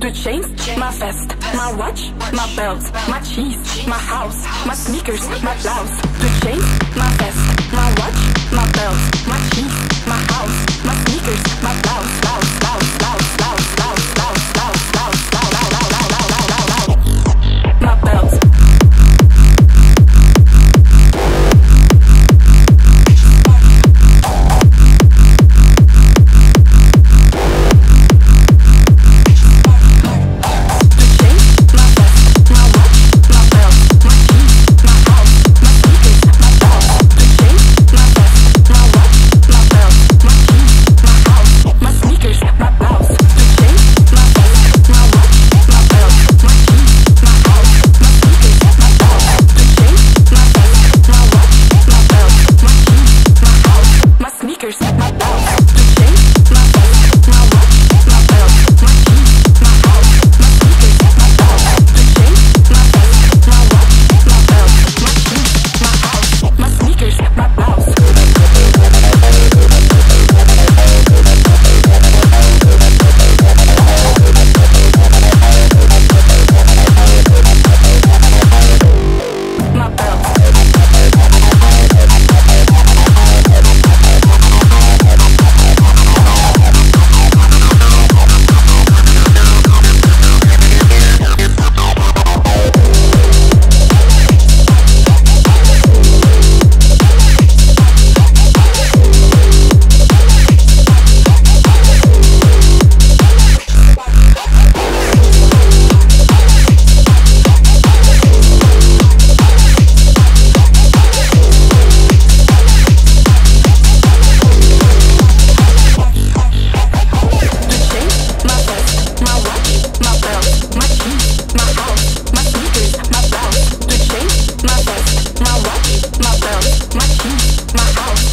The chains, my vest, my watch, my belt, my cheese, my house, my sneakers, my blouse. The chains, my vest, my watch, my belt, my cheese, my house, my sneakers, my blouse, blouse. my my house.